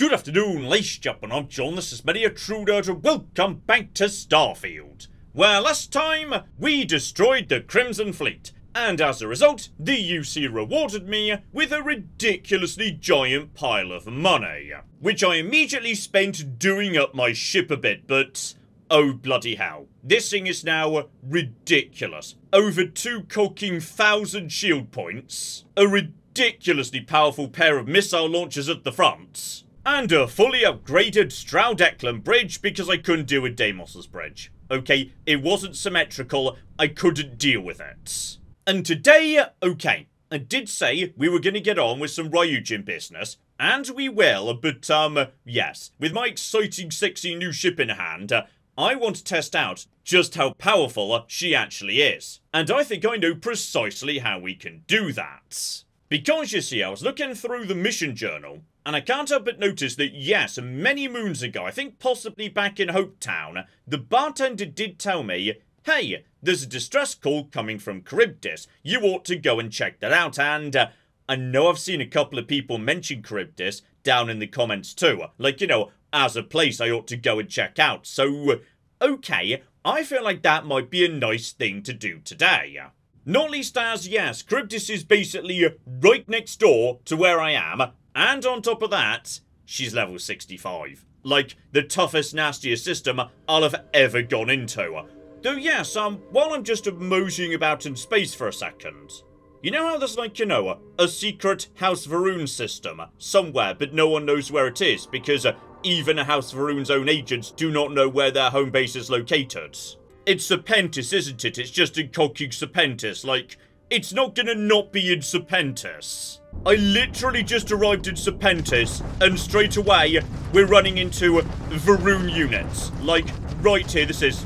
Good afternoon, ladies and gentlemen, I'm John, this is Many A True Nerd, and welcome back to Starfield. Where last time, we destroyed the Crimson Fleet, and as a result, the UC rewarded me with a ridiculously giant pile of money, which I immediately spent doing up my ship a bit, but oh bloody hell. This thing is now ridiculous. Over two cocking thousand shield points, a ridiculously powerful pair of missile launchers at the front, and a fully upgraded Stroud Eklund bridge because I couldn't deal with Deimos's bridge. Okay, it wasn't symmetrical, I couldn't deal with it. And today, okay, I did say we were going to get on with some Ryujin business, and we will, but um, yes, with my exciting sexy new ship in hand, uh, I want to test out just how powerful she actually is. And I think I know precisely how we can do that. Because you see, I was looking through the mission journal, and I can't help but notice that yes, many moons ago, I think possibly back in Hopetown, the bartender did tell me, hey, there's a distress call coming from Charybdis. You ought to go and check that out. And uh, I know I've seen a couple of people mention Charybdis down in the comments too. Like, you know, as a place I ought to go and check out. So, uh, okay, I feel like that might be a nice thing to do today. Not least as, yes, Charybdis is basically right next door to where I am. And on top of that, she's level 65. Like, the toughest, nastiest system I'll have ever gone into. Though yes, um, while I'm just moseying about in space for a second, you know how there's like, you know, a secret House Va'ruun system somewhere, but no one knows where it is because uh, even House Va'ruun's own agents do not know where their home base is located. It's Serpentis, isn't it? It's just in Cocking Serpentis. Like, it's not gonna not be in Serpentis. I literally just arrived in Serpentis, and straight away, we're running into Va'ruun units. Like, right here, this is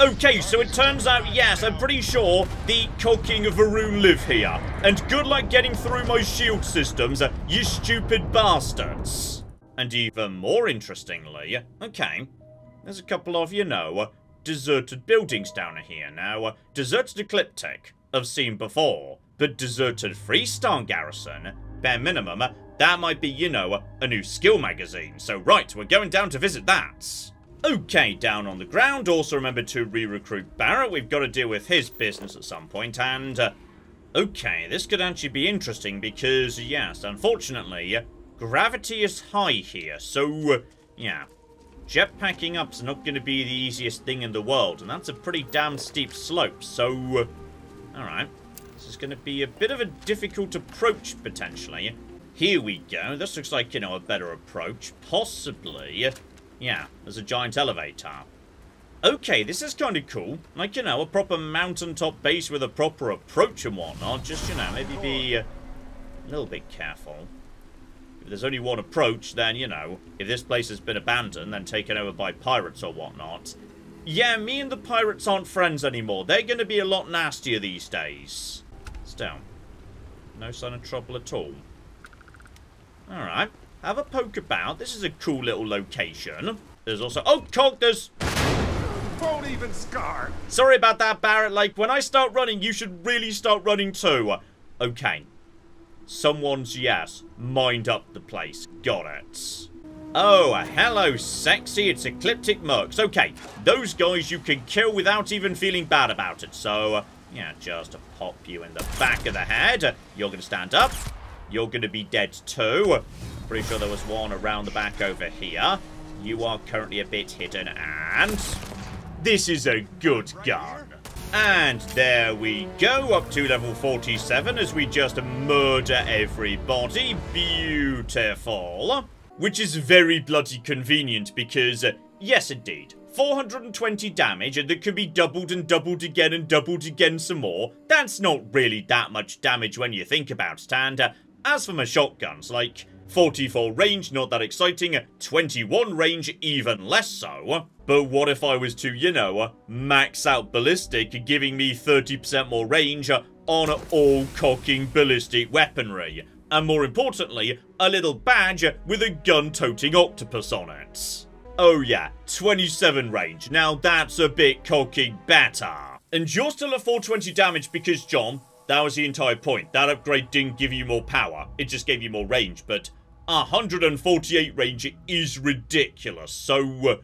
Okay, so it turns out, yes, I'm pretty sure the Cocking of Va'ruun live here. And good luck getting through my shield systems, you stupid bastards. And even more interestingly, okay, there's a couple of, you know, deserted buildings down here. Now, deserted Ecliptic, I've seen before, but deserted Freestar Garrison, bare minimum, that might be, you know, a new skill magazine. So right, we're going down to visit that. Okay, down on the ground. Also remember to re-recruit Barrett. We've got to deal with his business at some point. And, uh, okay, this could actually be interesting because, yes, unfortunately, gravity is high here. So, yeah, jetpacking up's not going to be the easiest thing in the world. And that's a pretty damn steep slope. So, alright. Is going to be a bit of a difficult approach, potentially. Here we go. This looks like, you know, a better approach. Possibly yeah, there's a giant elevator. Okay, this is kind of cool. Like, you know, a proper mountaintop base with a proper approach and whatnot. Just, you know, maybe be uh, a little bit careful. If there's only one approach, then, you know, if this place has been abandoned, then taken over by pirates or whatnot. Yeah, me and the pirates aren't friends anymore. They're going to be a lot nastier these days. Still, no sign of trouble at all. Alright. Have a poke about. This is a cool little location. There's also... Oh, cock, there's... Won't even scar. Sorry about that, Barrett. Like, when I start running, you should really start running too. Okay. Someone's, yes, mined up the place. Got it. Oh, hello, sexy. It's Ecliptic Mercs. Okay, those guys you can kill without even feeling bad about it. So, yeah, just to pop you in the back of the head. You're going to stand up. You're going to be dead too. Pretty sure there was one around the back over here. You are currently a bit hidden, and... This is a good gun. And there we go, up to level 47 as we just murder everybody. Beautiful. Which is very bloody convenient because, yes indeed, 420 damage and that can be doubled and doubled again and doubled again some more. That's not really that much damage when you think about it. And uh, as for my shotguns, like, 44 range, not that exciting. 21 range, even less so. But what if I was to, you know, max out ballistic, giving me 30% more range on all cocking ballistic weaponry? And more importantly, a little badge with a gun-toting octopus on it. Oh yeah, 27 range. Now that's a bit cocky better. And you're still at 420 damage because, John, that was the entire point. That upgrade didn't give you more power. It just gave you more range. But 148 range is ridiculous, so... Uh,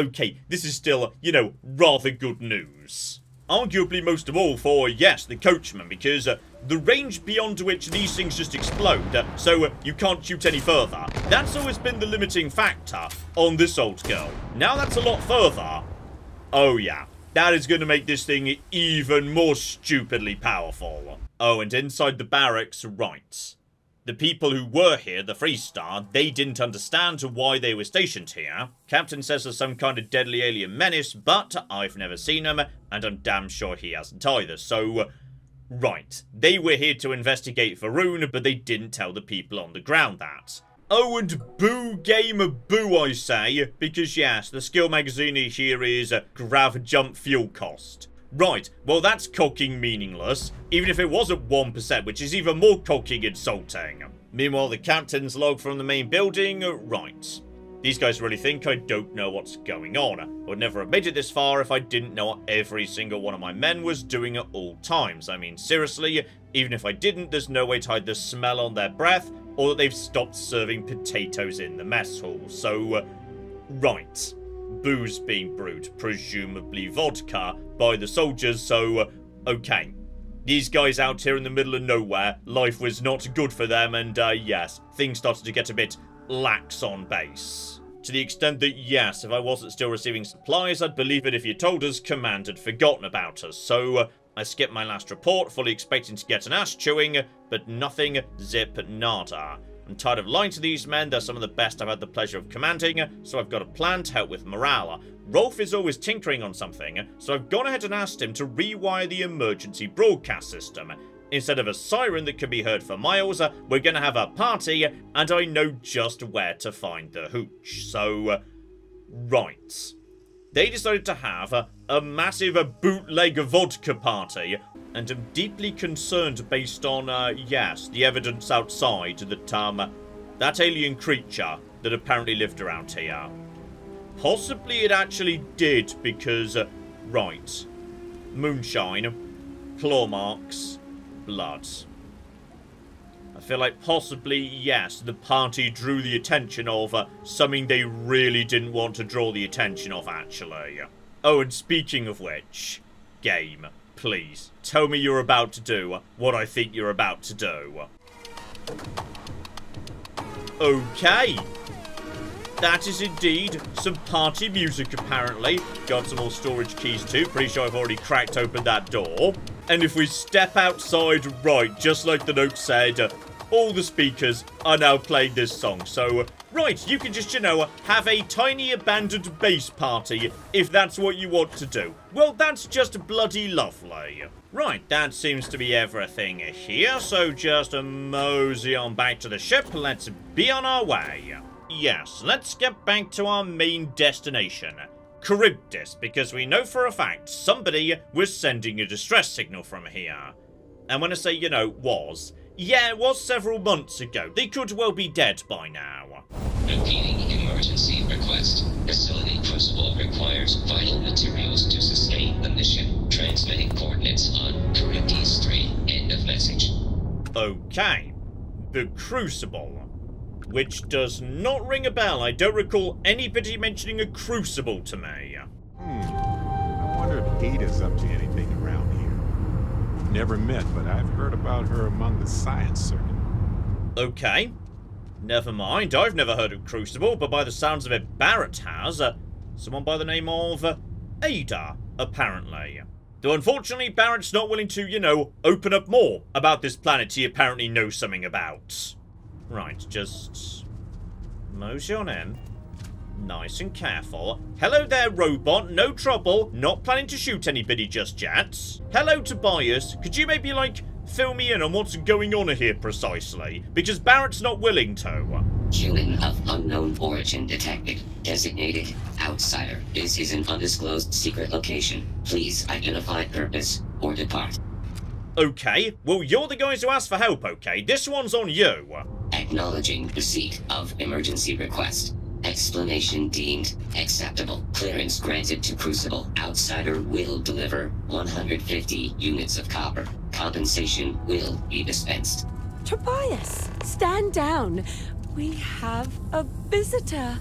okay, this is still, you know, rather good news. Arguably most of all for, yes, the coachman, because uh, the range beyond which these things just explode, uh, so uh, you can't shoot any further. That's always been the limiting factor on this old girl. Now that's a lot further. Oh yeah, that is going to make this thing even more stupidly powerful. Oh, and inside the barracks, right. The people who were here, the Freestar, they didn't understand why they were stationed here. Captain says there's some kind of deadly alien menace, but I've never seen him, and I'm damn sure he hasn't either, so... Right, they were here to investigate Va'ruun, but they didn't tell the people on the ground that. Oh, and boo game boo, I say, because yes, the skill magazine here is grav jump fuel cost. Right, well that's cocking meaningless, even if it was at 1%, which is even more cocking insulting. Meanwhile, the captain's log from the main building, uh, right. These guys really think I don't know what's going on. I would never have made it this far if I didn't know what every single one of my men was doing at all times. I mean, seriously, even if I didn't, there's no way to hide the smell on their breath, or that they've stopped serving potatoes in the mess hall. So, uh, right. Booze being brewed, presumably vodka, by the soldiers, so, uh, okay. These guys out here in the middle of nowhere, life was not good for them, and, uh, yes, things started to get a bit lax on base. To the extent that, yes, if I wasn't still receiving supplies, I'd believe it if you told us Command had forgotten about us, so uh, I skipped my last report, fully expecting to get an ass chewing, but nothing, zip, nada. I'm tired of lying to these men, they're some of the best I've had the pleasure of commanding, so I've got a plan to help with morale. Rolf is always tinkering on something, so I've gone ahead and asked him to rewire the emergency broadcast system. Instead of a siren that can be heard for miles, we're going to have a party, and I know just where to find the hooch. So, right they decided to have a, a massive bootleg vodka party and I'm deeply concerned based on, uh, yes, the evidence outside that, um, that alien creature that apparently lived around here. Possibly it actually did because, uh, right, moonshine, claw marks, blood. I feel like possibly, yes, the party drew the attention of uh, something they really didn't want to draw the attention of, actually. Oh, and speaking of which, game, please, tell me you're about to do what I think you're about to do. Okay. That is indeed some party music, apparently. Got some more storage keys, too. Pretty sure I've already cracked open that door. And if we step outside right, just like the note said, all the speakers are now playing this song. So, right, you can just, you know, have a tiny abandoned base party if that's what you want to do. Well, that's just bloody lovely. Right, that seems to be everything here, so just mosey on back to the ship. Let's be on our way. Yes, let's get back to our main destination. Charybdis, because we know for a fact somebody was sending a distress signal from here. And when I say, you know, was, yeah, it was several months ago. They could well be dead by now. Repeating emergency request. Facility Crucible requires vital materials to sustain the mission. Transmitting coordinates on Charybdis 3. End of message. Okay. The Crucible. Which does not ring a bell. I don't recall anybody mentioning a Crucible to me. Hmm. I wonder if Ada's up to anything around here never met, but I've heard about her among the science circuit. Okay. Never mind. I've never heard of Crucible, but by the sounds of it, Barrett has. Uh, someone by the name of uh, Ada, apparently. Though unfortunately, Barrett's not willing to, you know, open up more about this planet he apparently knows something about. Right, just... Mosey on in. Nice and careful. Hello there, robot. No trouble. Not planning to shoot anybody just yet. Hello, Tobias. Could you maybe, like, fill me in on what's going on here precisely? Because Barrett's not willing to. Human of unknown origin detected. Designated outsider. This is an undisclosed secret location. Please identify purpose or depart. Okay. Well, you're the guys who asked for help, okay? This one's on you. Acknowledging receipt of emergency request. Explanation deemed acceptable. Clearance granted to Crucible. Outsider will deliver 150 units of copper. Compensation will be dispensed. Tobias, stand down. We have a visitor.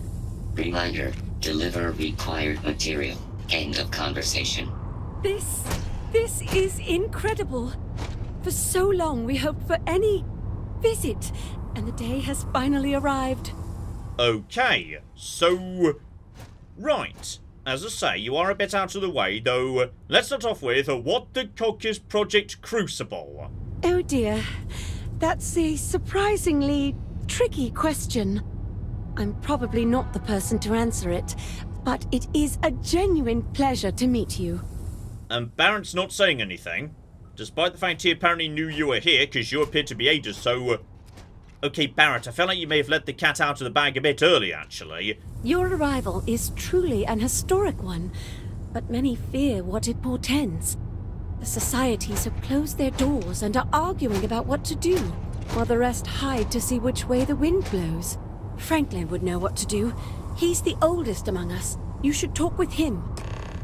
Reminder, deliver required material. End of conversation. This. this is incredible. For so long we hoped for any visit, and the day has finally arrived. Okay, so... Right. As I say, you are a bit out of the way, though. Let's start off with uh, what the cock is Project Crucible? Oh dear. That's a surprisingly tricky question. I'm probably not the person to answer it, but it is a genuine pleasure to meet you. And Barrett's not saying anything, despite the fact he apparently knew you were here because you appeared to be Ada, so... Okay, Barrett, I felt like you may have let the cat out of the bag a bit early, actually. Your arrival is truly an historic one, but many fear what it portends. The societies have closed their doors and are arguing about what to do, while the rest hide to see which way the wind blows. Franklin would know what to do. He's the oldest among us. You should talk with him.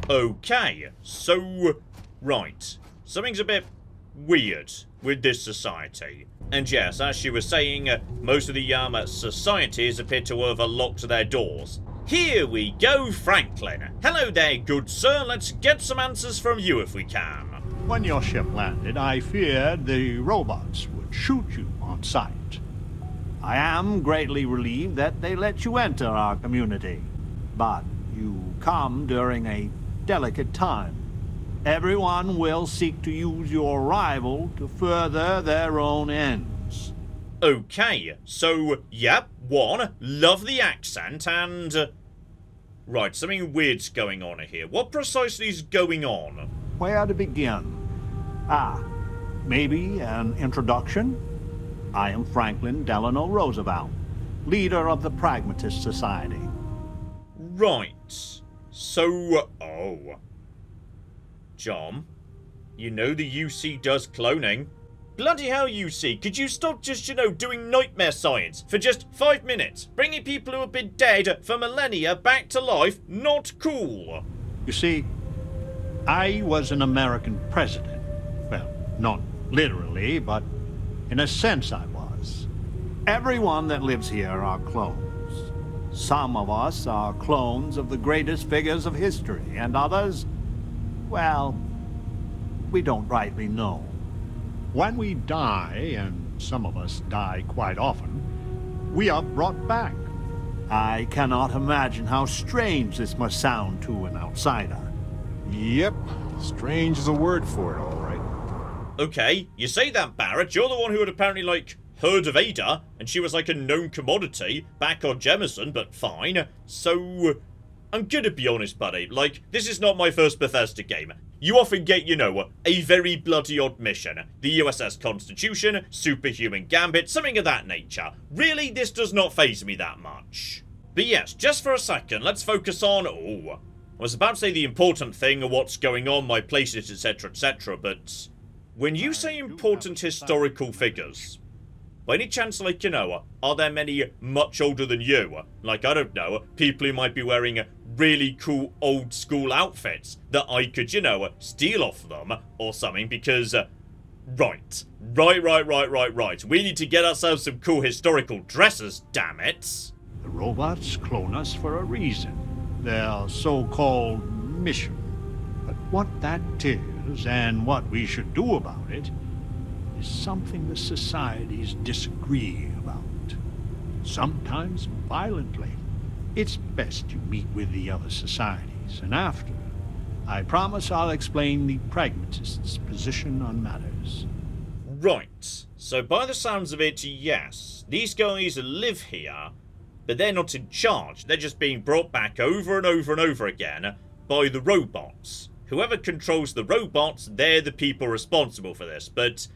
Okay, so... Right. Something's a bit weird with this society. And yes, as she was saying, uh, most of the um, societies appear to have locked their doors. Here we go, Franklin. Hello there, good sir. Let's get some answers from you if we can. When your ship landed, I feared the robots would shoot you on sight. I am greatly relieved that they let you enter our community. But you come during a delicate time. Everyone will seek to use your arrival to further their own ends. Okay, so, yep, one, love the accent, and... Uh, right, something weird's going on here. What precisely is going on? Where to begin? Ah, maybe an introduction? I am Franklin Delano Roosevelt, leader of the Pragmatist Society. Right. So, oh. John, you know the UC does cloning. Bloody hell, UC, could you stop just, you know, doing nightmare science for just five minutes? Bringing people who have been dead for millennia back to life? Not cool. You see, I was an American president well, not literally, but in a sense I was. Everyone that lives here are clones. Some of us are clones of the greatest figures of history, and others, well, we don't rightly know. When we die, and some of us die quite often, we are brought back. I cannot imagine how strange this must sound to an outsider. Yep, strange is a word for it, all right. Okay, you say that, Barrett. You're the one who had apparently, like, heard of Ada, and she was like a known commodity back on Jemison, but fine. So, I'm gonna be honest, buddy. Like, this is not my first Bethesda game. You often get, you know, a very bloody odd mission. The USS Constitution, Superhuman Gambit, something of that nature. Really, this does not phase me that much. But yes, just for a second, let's focus on... Oh, I was about to say the important thing of what's going on, my places, etc, etc, but... When you say important historical figures, by any chance, like, you know, are there many much older than you? Like, I don't know, people who might be wearing really cool old school outfits that I could, you know, steal off them or something because, uh, right, right, right, right, right, right. We need to get ourselves some cool historical dresses, damn it. The robots clone us for a reason. Their so-called mission. But what that is and what we should do about it is something the societies disagree about. Sometimes violently. It's best you meet with the other societies, and after, I promise I'll explain the pragmatists' position on matters. Right. So by the sounds of it, yes. These guys live here, but they're not in charge. They're just being brought back over and over and over again by the robots whoever controls the robots, they're the people responsible for this. But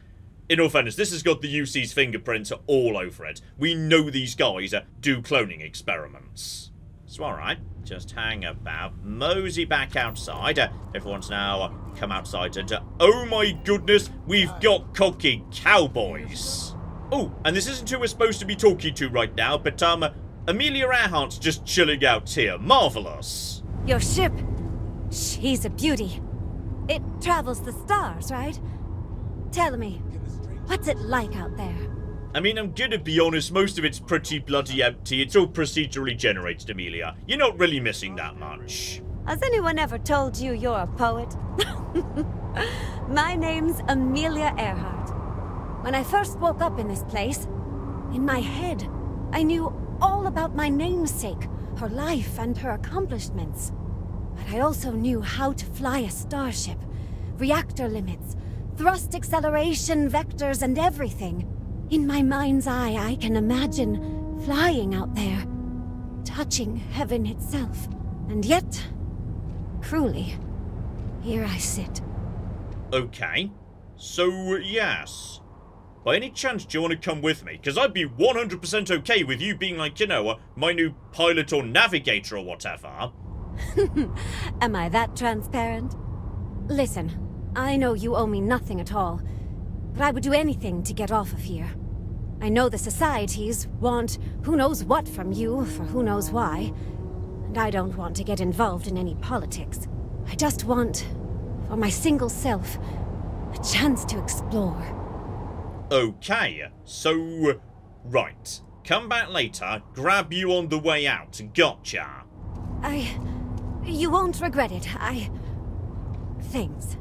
in all fairness, this has got the UC's fingerprints all over it. We know these guys do cloning experiments. So alright, just hang about, mosey back outside. everyone's now come outside and, oh my goodness, we've got cocky cowboys. Oh, and this isn't who we're supposed to be talking to right now, but um, Amelia Earhart's just chilling out here. Marvelous. Your ship She's a beauty. It travels the stars, right? Tell me, what's it like out there? I mean, I'm gonna be honest, most of it's pretty bloody empty. It's all procedurally generated, Amelia. You're not really missing that much. Has anyone ever told you you're a poet? My name's Amelia Earhart. When I first woke up in this place, in my head, I knew all about my namesake, her life and her accomplishments. But I also knew how to fly a starship, reactor limits, thrust acceleration vectors and everything. In my mind's eye, I can imagine flying out there, touching heaven itself. And yet, cruelly, here I sit. Okay. So, yes. By any chance, do you want to come with me? Because I'd be 100% okay with you being like, you know, uh, my new pilot or navigator or whatever. Am I that transparent? Listen, I know you owe me nothing at all, but I would do anything to get off of here. I know the societies want who knows what from you for who knows why, and I don't want to get involved in any politics. I just want, for my single self, a chance to explore. Okay, so... Right. Come back later, grab you on the way out. Gotcha. I... You won't regret it. I... Thanks.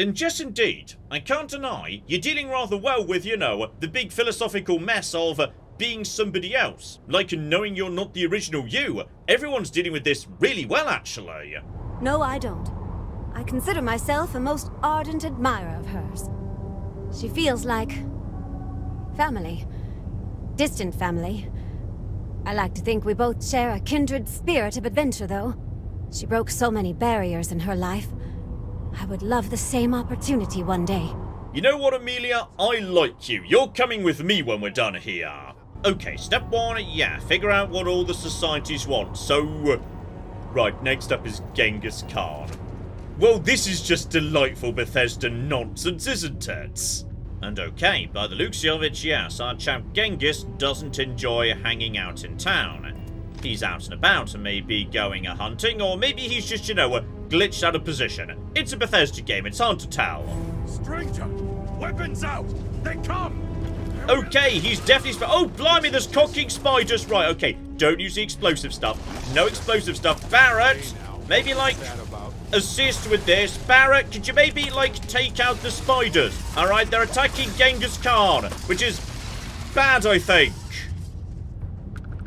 And yes, indeed, I can't deny you're dealing rather well with, you know, the big philosophical mess of being somebody else. Like knowing you're not the original you. Everyone's dealing with this really well, actually. No, I don't. I consider myself a most ardent admirer of hers. She feels like... family. Distant family. I like to think we both share a kindred spirit of adventure, though. She broke so many barriers in her life. I would love the same opportunity one day. You know what, Amelia? I like you. You're coming with me when we're done here. Okay, step one, yeah, figure out what all the societies want. So, right, next up is Genghis Khan. Well, this is just delightful Bethesda nonsense, isn't it? And okay, by the looks of it, yes, our chap Genghis doesn't enjoy hanging out in town. He's out and about and maybe going a hunting, or maybe he's just, you know, glitched out of position. It's a Bethesda game, it's hard to tell. Stranger! Weapons out! They come! Okay, he's definitely... Sp oh, blimey, there's cocking spiders. Right, okay, don't use the explosive stuff. No explosive stuff. Barrett, maybe, like, assist with this. Barrett, could you maybe, like, take out the spiders? All right, they're attacking Genghis Khan, which is bad, I think.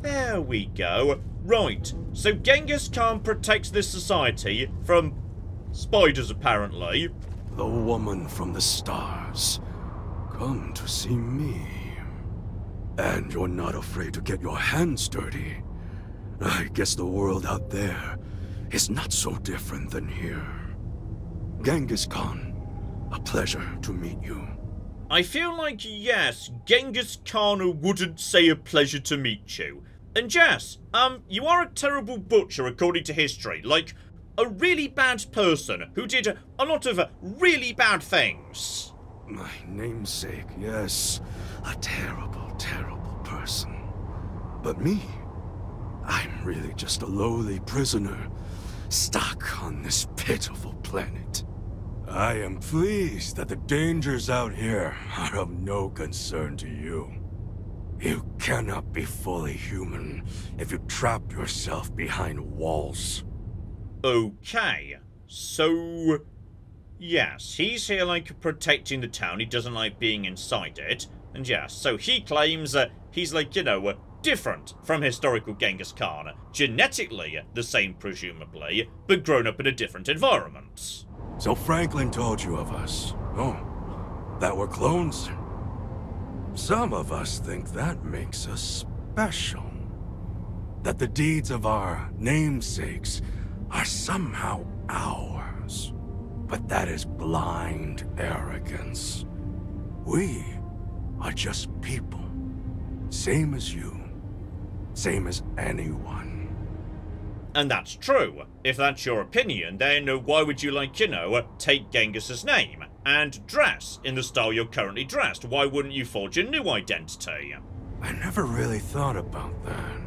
There we go. Right, so Genghis Khan protects this society from spiders, apparently. The woman from the stars. Come to see me. And you're not afraid to get your hands dirty. I guess the world out there is not so different than here. Genghis Khan, a pleasure to meet you. I feel like, yes, Genghis Khan wouldn't say a pleasure to meet you. And Jess, um, you are a terrible butcher according to history. Like, a really bad person who did a lot of really bad things. My namesake, yes. A terrible, terrible person. But me, I'm really just a lowly prisoner, stuck on this pitiful planet. I am pleased that the dangers out here are of no concern to you. You cannot be fully human if you trap yourself behind walls. Okay, so... Yes, he's here, like, protecting the town. He doesn't like being inside it. And yes, so he claims that he's, like, you know, uh, different from historical Genghis Khan. Genetically the same, presumably, but grown up in a different environment. So Franklin told you of us. Oh, that we're clones? Some of us think that makes us special. That the deeds of our namesakes are somehow ours. But that is blind arrogance. We are just people. Same as you. Same as anyone. And that's true. If that's your opinion, then why would you, like, you know, take Genghis's name and dress in the style you're currently dressed? Why wouldn't you forge a new identity? I never really thought about that.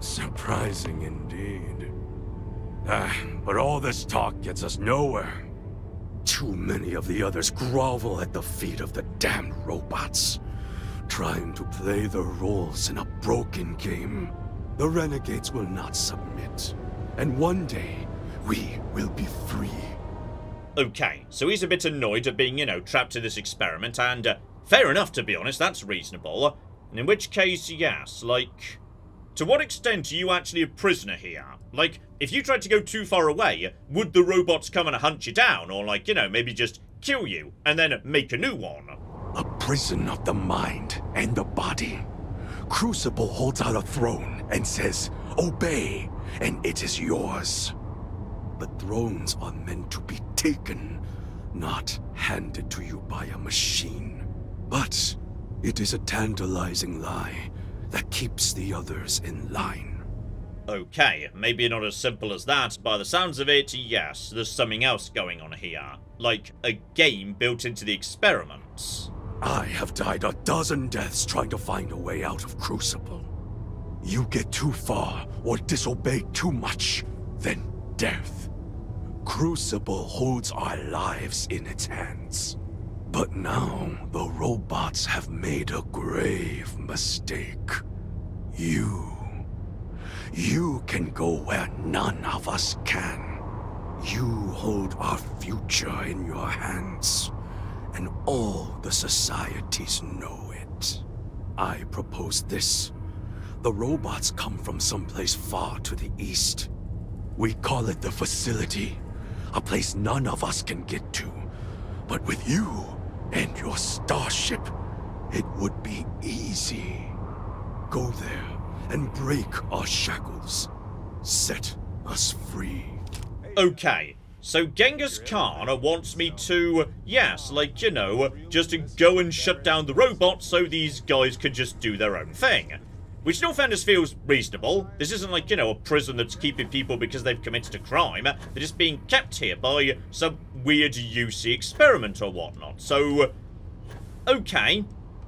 Surprising indeed. Ah, but all this talk gets us nowhere. Too many of the others grovel at the feet of the damned robots. trying to play the roles in a broken game. The renegades will not submit. And one day, we will be free. Okay, so he's a bit annoyed at being, you know, trapped in this experiment, and uh, fair enough, to be honest, that's reasonable. And in which case, yes, like... To what extent are you actually a prisoner here? Like, if you tried to go too far away, would the robots come and hunt you down? Or, like, you know, maybe just kill you, and then make a new one? A prison of the mind and the body. Crucible holds out a throne and says, Obey, and it is yours. But thrones are meant to be taken, not handed to you by a machine. But it is a tantalizing lie that keeps the others in line. Okay, maybe not as simple as that. By the sounds of it, yes, there's something else going on here. Like a game built into the experiments. I have died a dozen deaths trying to find a way out of Crucible. You get too far or disobey too much, then death. Crucible holds our lives in its hands. But now, the robots have made a grave mistake. You... You can go where none of us can. You hold our future in your hands, and all the societies know it. I propose this. The robots come from someplace far to the east. We call it the Facility, a place none of us can get to. But with you, and your starship, it would be easy. Go there and break our shackles. Set us free. Okay, so Genghis Khan wants me to, yes, like, you know, just to go and shut down the robots so these guys could just do their own thing. Which, in all fairness, feels reasonable. This isn't like, you know, a prison that's keeping people because they've committed a crime. They're just being kept here by some weird UC experiment or whatnot. So, okay.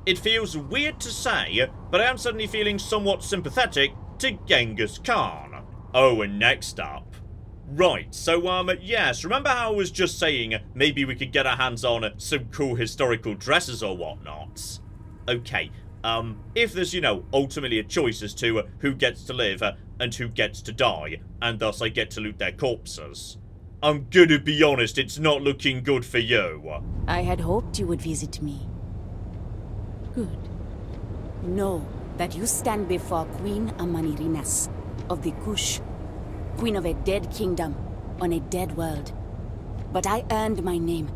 It feels weird to say, but I am suddenly feeling somewhat sympathetic to Genghis Khan. Oh, and next up. Right, so, um, yes, remember how I was just saying maybe we could get our hands on some cool historical dresses or whatnot? Okay, um, if there's, you know, ultimately a choice as to uh, who gets to live uh, and who gets to die, and thus I get to loot their corpses. I'm gonna be honest, it's not looking good for you. I had hoped you would visit me. Good. Know that you stand before Queen Amanirenas of the Kush, queen of a dead kingdom on a dead world. But I earned my name,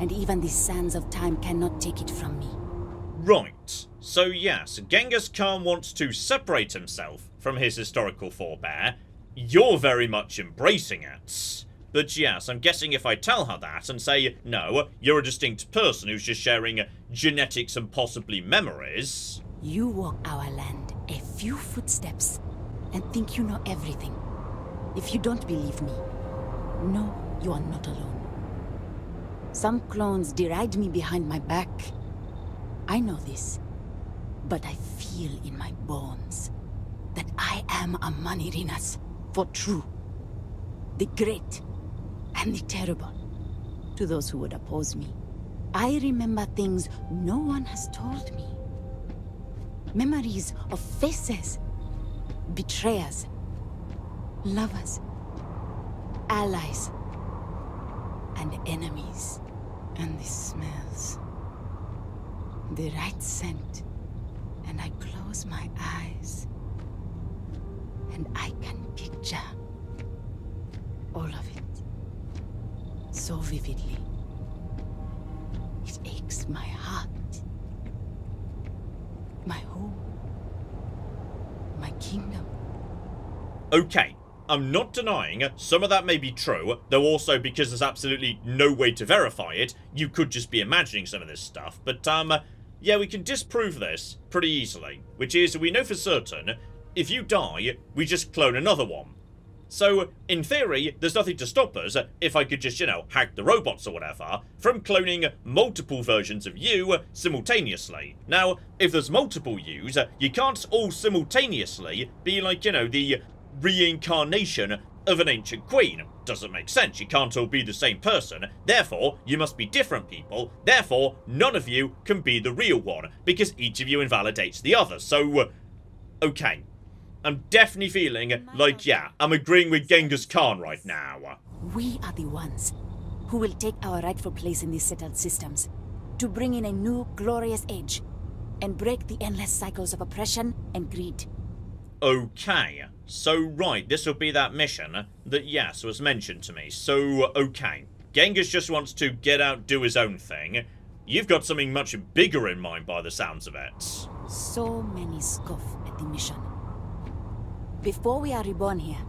and even the sands of time cannot take it from me. Right. So yes, Genghis Khan wants to separate himself from his historical forebear. You're very much embracing it. But yes, I'm guessing if I tell her that and say, no, you're a distinct person who's just sharing genetics and possibly memories. You walk our land a few footsteps and think you know everything. If you don't believe me, know you are not alone. Some clones deride me behind my back. I know this, but I feel in my bones that I am Amanirenas for true. The great and the terrible to those who would oppose me. I remember things no one has told me. Memories of faces, betrayers, lovers, allies, and enemies. And the smells. The right scent. And I close my eyes. And I can picture all of it. So vividly. It aches my heart. My home. My kingdom. Okay, I'm not denying some of that may be true, though also because there's absolutely no way to verify it, you could just be imagining some of this stuff, but um, yeah, we can disprove this pretty easily, which is we know for certain, if you die, we just clone another one. So, in theory, there's nothing to stop us, if I could just, you know, hack the robots or whatever, from cloning multiple versions of you simultaneously. Now, if there's multiple yous, you can't all simultaneously be like, you know, the reincarnation of an ancient queen. Doesn't make sense, you can't all be the same person, therefore you must be different people, therefore none of you can be the real one, because each of you invalidates the other, so... Uh, okay. I'm definitely feeling like, yeah, I'm agreeing with Genghis Khan right now. We are the ones who will take our rightful place in these settled systems to bring in a new glorious age and break the endless cycles of oppression and greed. Okay, so right, this will be that mission that, yes, was mentioned to me. So, okay, Genghis just wants to get out, do his own thing. You've got something much bigger in mind by the sounds of it. So many scoff at the mission. Before we are reborn here,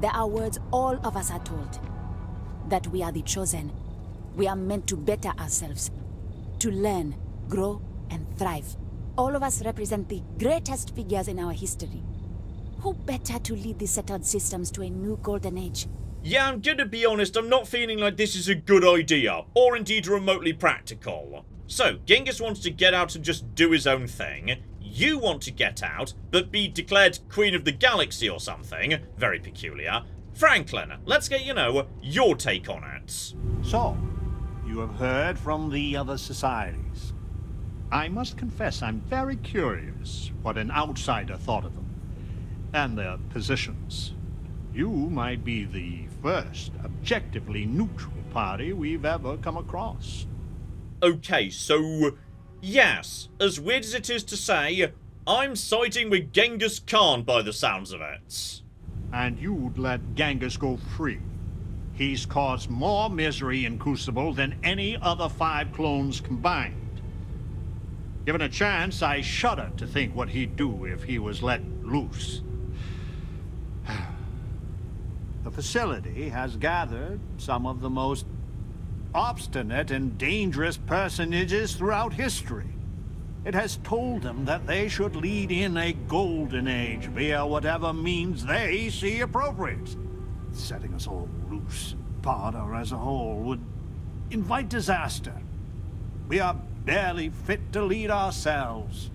there are words all of us are told. That we are the chosen. We are meant to better ourselves. To learn, grow, and thrive. All of us represent the greatest figures in our history. Who better to lead the settled systems to a new golden age? Yeah, I'm gonna be honest, I'm not feeling like this is a good idea, or indeed remotely practical. So, Genghis wants to get out and just do his own thing. You want to get out, but be declared Queen of the Galaxy or something. Very peculiar. Franklin, let's get, you know, your take on it. So, you have heard from the other societies. I must confess I'm very curious what an outsider thought of them, and their positions. You might be the first objectively neutral party we've ever come across. Okay, so, yes, as weird as it is to say, I'm siding with Genghis Khan by the sounds of it. And you'd let Genghis go free. He's caused more misery in Crucible than any other five clones combined. Given a chance, I shudder to think what he'd do if he was let loose. The facility has gathered some of the most obstinate and dangerous personages throughout history. It has told them that they should lead in a golden age via whatever means they see appropriate. Setting us all loose, Barter as a whole, would invite disaster. We are barely fit to lead ourselves.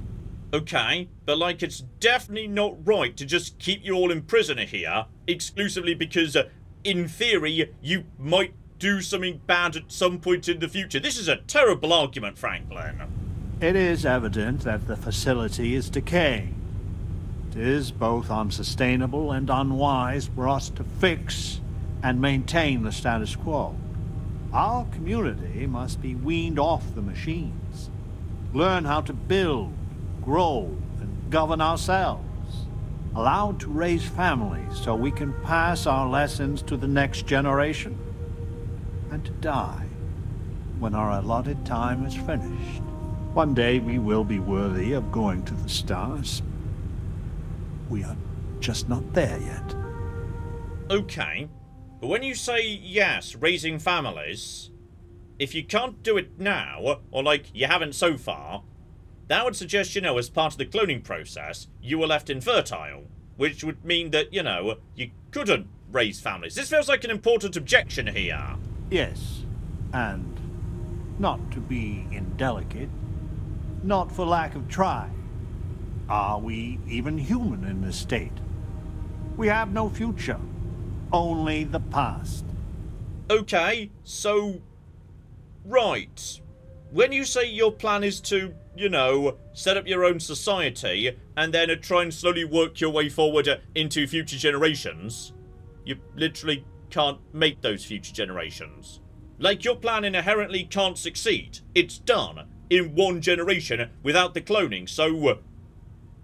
Okay, but like it's definitely not right to just keep you all in prison here, exclusively because, uh, in theory, you might do something bad at some point in the future. This is a terrible argument, Franklin. It is evident that the facility is decaying. It is both unsustainable and unwise for us to fix and maintain the status quo. Our community must be weaned off the machines. Learn how to build, grow, and govern ourselves. Allowed to raise families so we can pass our lessons to the next generation. And to die when our allotted time is finished. One day we will be worthy of going to the stars. We are just not there yet. Okay, but when you say yes, raising families, if you can't do it now, or like you haven't so far, that would suggest, you know, as part of the cloning process, you were left infertile, which would mean that, you know, you couldn't raise families. This feels like an important objection here. Yes, and not to be indelicate, not for lack of trying. Are we even human in this state? We have no future, only the past. Okay, so... Right. When you say your plan is to, you know, set up your own society, and then uh, try and slowly work your way forward uh, into future generations, you literally can't make those future generations. Like, your plan inherently can't succeed. It's done in one generation without the cloning, so... Uh,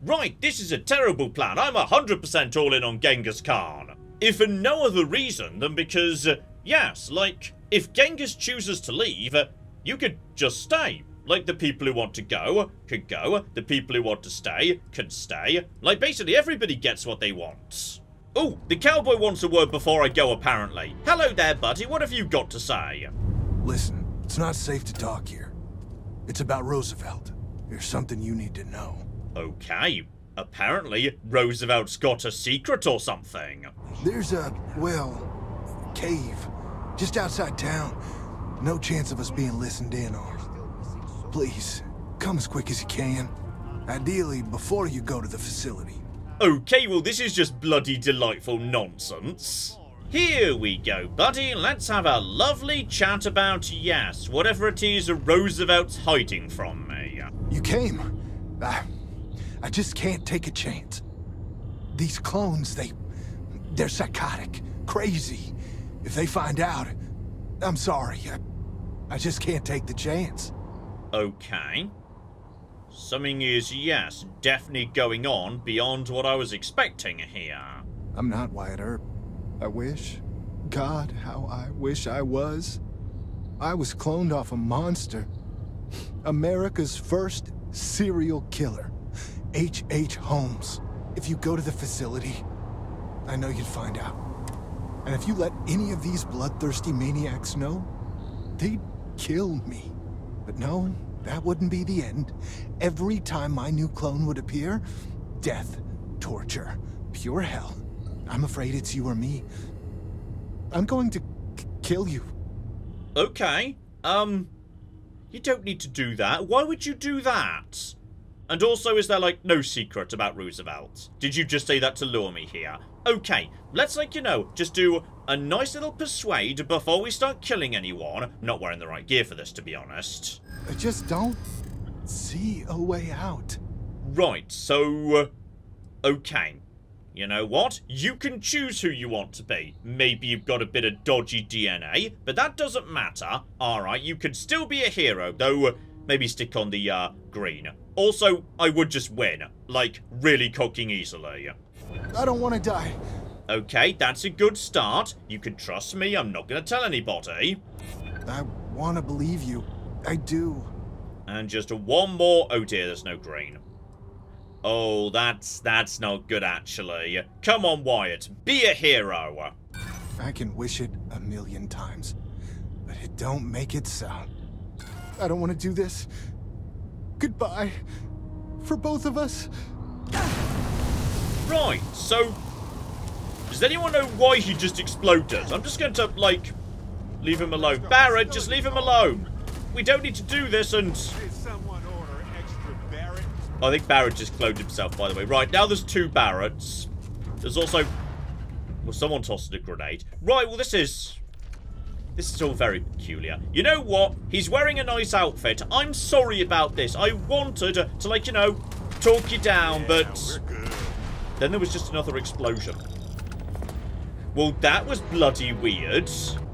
right, this is a terrible plan. I'm 100% all in on Genghis Khan. If for no other reason than because, yes, like, if Genghis chooses to leave, you could just stay. Like, the people who want to go could go, the people who want to stay can stay. Like, basically everybody gets what they want. Oh, the cowboy wants a word before I go, apparently. Hello there, buddy. What have you got to say? Listen, it's not safe to talk here. It's about Roosevelt. There's something you need to know. Okay. Apparently, Roosevelt's got a secret or something. There's a, well, cave just outside town. No chance of us being listened in on. Please, come as quick as you can. Ideally, before you go to the facility. Okay, well this is just bloody delightful nonsense. Here we go, buddy. Let's have a lovely chat about, yes, whatever it is Roosevelt's hiding from me. You came. I, I just can't take a chance. These clones, they... They're psychotic, crazy. If they find out, I'm sorry. I, I just can't take the chance. Okay. Something is, yes, definitely going on beyond what I was expecting here. I'm not Wyatt Earp. I wish. God, how I wish I was. I was cloned off a monster. America's first serial killer. H.H. H. Holmes. If you go to the facility, I know you'd find out. And if you let any of these bloodthirsty maniacs know, they'd kill me. But no, that wouldn't be the end. Every time my new clone would appear, death, torture, pure hell. I'm afraid it's you or me. I'm going to kill you. Okay. Um, you don't need to do that. Why would you do that? And also, is there, like, no secret about Roosevelt? Did you just say that to lure me here? Okay, let's, like, you know, just do a nice little persuade before we start killing anyone. not wearing the right gear for this, to be honest. I just don't see a way out. Right, so... Uh, okay. You know what? You can choose who you want to be. Maybe you've got a bit of dodgy DNA, but that doesn't matter. Alright, you could still be a hero, though uh, maybe stick on the uh, green. Also, I would just win. Like, really cocking easily. I don't want to die. Okay, that's a good start. You can trust me, I'm not going to tell anybody. I want to believe you. I do. And just one more. Oh dear, there's no green. Oh, that's that's not good actually. Come on, Wyatt. Be a hero. I can wish it a million times, but it don't make it so. I don't want to do this. Goodbye. For both of us. Right, so... Does anyone know why he just exploded? I'm just going to, like, leave him alone. Barrett, just leave him alone. We don't need to do this and... I think Barrett just cloned himself, by the way. Right, now there's two Barretts. There's also... Well, someone tossed a grenade. Right, well, this is... This is all very peculiar. You know what? He's wearing a nice outfit. I'm sorry about this. I wanted to, like, you know, talk you down, yeah, but... Then there was just another explosion. Well, that was bloody weird.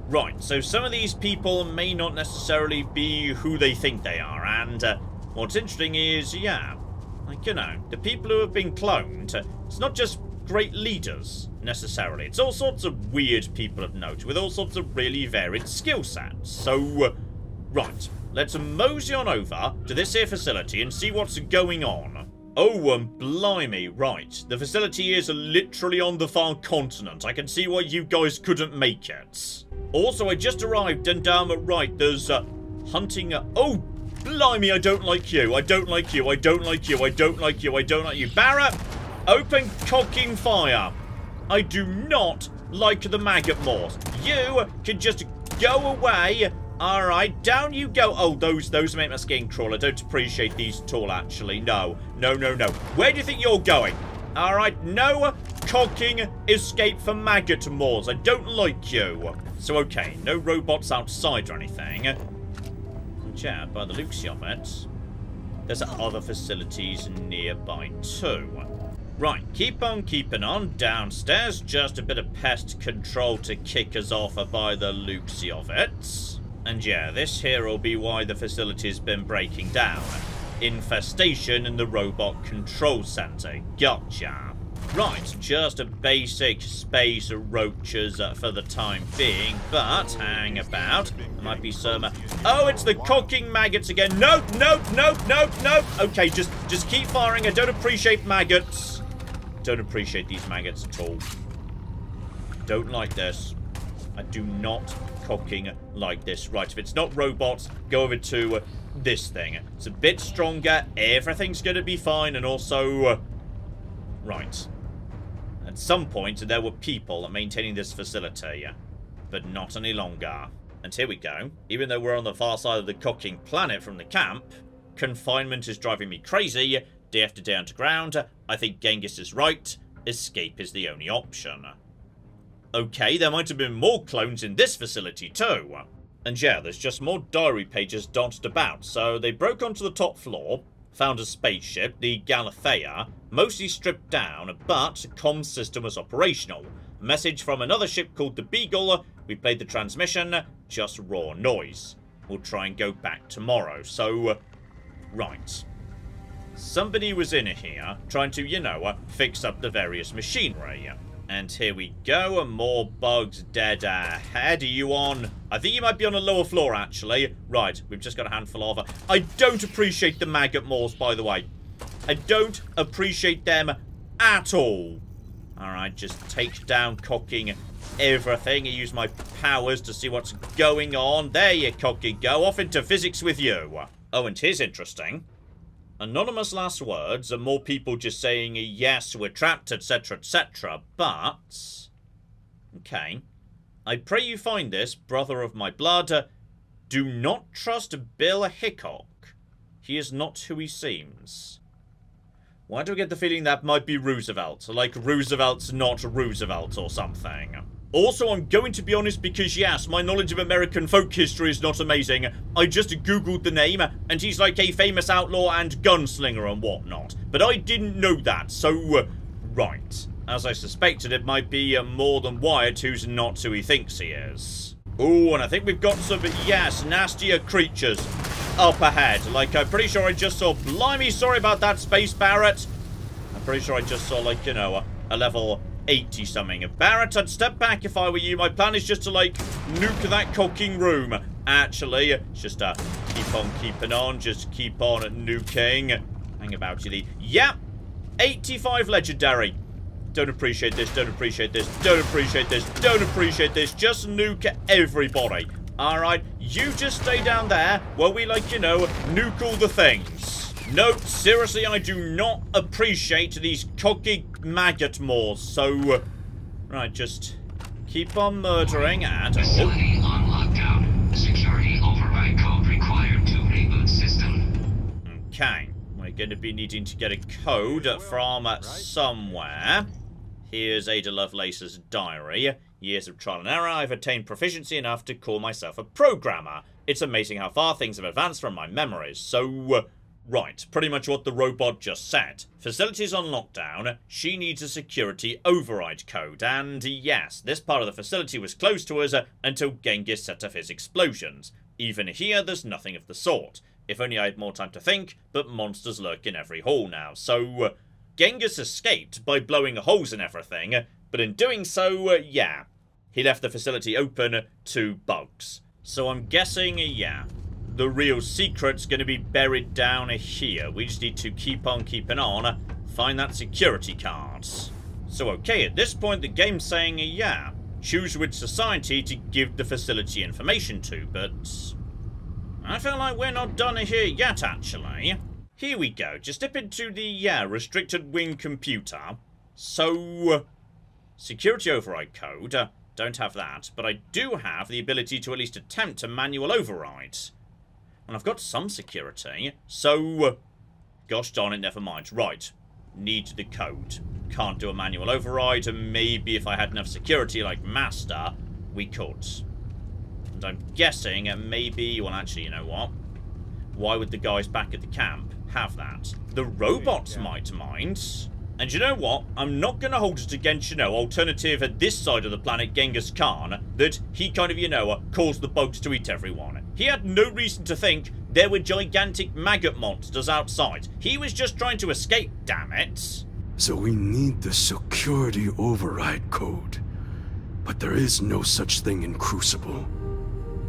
Right, so some of these people may not necessarily be who they think they are, and uh, what's interesting is, yeah, like, you know, the people who have been cloned, it's not just great leaders, necessarily. It's all sorts of weird people of note, with all sorts of really varied skill sets. So, uh, right, let's mosey on over to this here facility and see what's going on. Oh, um, blimey, right. The facility is literally on the far continent. I can see why you guys couldn't make it. Also, I just arrived and, um, right, there's, uh, hunting, uh, oh, blimey, I don't like you. I don't like you. I don't like you. I don't like you. I don't like you. Barrett, Open cocking fire. I do not like the maggot morse. You can just go away. Alright, down you go. Oh, those those make my skin crawl. I don't appreciate these at all, actually. No, no, no, no. Where do you think you're going? Alright, no cocking escape for maggot morse. I don't like you. So, okay, no robots outside or anything. Yeah, by the looks of it, there's other facilities nearby too. Right, keep on keeping on. Downstairs, just a bit of pest control to kick us off by the looksy of it. And yeah, this here will be why the facility's been breaking down. Infestation in the robot control center. Gotcha. Right, just a basic space roaches uh, for the time being, but hang about. There might be some... Uh, oh, it's the cocking maggots again. Nope, nope, nope, nope, nope. Okay, just, just keep firing. I don't appreciate maggots. Don't appreciate these maggots at all. Don't like this. I do not cocking like this. Right, if it's not robots, go over to this thing. It's a bit stronger. Everything's going to be fine. And also... Uh, right. At some point, there were people maintaining this facility. But not any longer. And here we go. Even though we're on the far side of the cocking planet from the camp, confinement is driving me crazy. day after day underground, I think Genghis is right. Escape is the only option. Okay, there might have been more clones in this facility too. And yeah, there's just more diary pages dotted about. So they broke onto the top floor, found a spaceship, the Galathea, mostly stripped down, but comms system was operational. A message from another ship called the Beagle. We played the transmission, just raw noise. We'll try and go back tomorrow. So, right. Somebody was in here trying to, you know, fix up the various machinery. And here we go, and more bugs dead ahead. Are you on? I think you might be on a lower floor, actually. Right, we've just got a handful of... I don't appreciate the maggot maws, by the way. I don't appreciate them at all. Alright, just take down cocking everything. I use my powers to see what's going on. There you cocky go. Off into physics with you. Oh, and here's interesting. Anonymous last words and more people just saying, yes, we're trapped, etc., etc. But, okay. I pray you find this, brother of my blood. Uh, do not trust Bill Hickok. He is not who he seems. Why do I get the feeling that might be Roosevelt? Like Roosevelt's not Roosevelt or something. Also, I'm going to be honest because, yes, my knowledge of American folk history is not amazing. I just googled the name, and he's like a famous outlaw and gunslinger and whatnot. But I didn't know that, so... Uh, right. As I suspected, it might be uh, more than Wyatt who's not who he thinks he is. Oh, and I think we've got some, yes, nastier creatures up ahead. Like, I'm pretty sure I just saw... Blimey, sorry about that, Space Barrett. I'm pretty sure I just saw, like, you know, a, a level 80 something. Barrett, I'd step back if I were you. My plan is just to, like, nuke that cocking room. Actually, it's just uh, keep on keeping on. Just keep on nuking. Hang about you, the... Yep. 85 legendary. Don't appreciate this, don't appreciate this, don't appreciate this, don't appreciate this. Just nuke everybody. Alright, you just stay down there while we, like, you know, nuke all the things. No, seriously, I do not appreciate these cocky maggot maws. So, uh, right, just keep on murdering and... Facility oh. on lockdown. Security override code required to reboot system. Okay, we're going to be needing to get a code from somewhere. Here's Ada Lovelace's diary. Years of trial and error, I've attained proficiency enough to call myself a programmer. It's amazing how far things have advanced from my memories. So, uh, Right, pretty much what the robot just said. Facilities on lockdown, she needs a security override code, and yes, this part of the facility was closed to us uh, until Genghis set off his explosions. Even here, there's nothing of the sort. If only I had more time to think, but monsters lurk in every hall now, so... Uh, Genghis escaped by blowing holes in everything, but in doing so, uh, yeah, he left the facility open to bugs. So I'm guessing, yeah, the real secret's going to be buried down here. We just need to keep on keeping on, find that security card. So okay, at this point the game's saying, yeah, choose which society to give the facility information to, but... I feel like we're not done here yet, actually. Here we go, just dip into the, yeah, restricted wing computer. So, security override code, uh, don't have that, but I do have the ability to at least attempt a manual override. And I've got some security. So, gosh darn it, never mind. Right. Need the code. Can't do a manual override, and maybe if I had enough security like Master, we could. And I'm guessing maybe... Well, actually, you know what? Why would the guys back at the camp have that? The robots might mind. And you know what? I'm not going to hold it against, you know, alternative at this side of the planet, Genghis Khan, that he kind of, you know, uh, caused the bugs to eat everyone. He had no reason to think there were gigantic maggot monsters outside. He was just trying to escape, damn it. So we need the security override code. But there is no such thing in Crucible.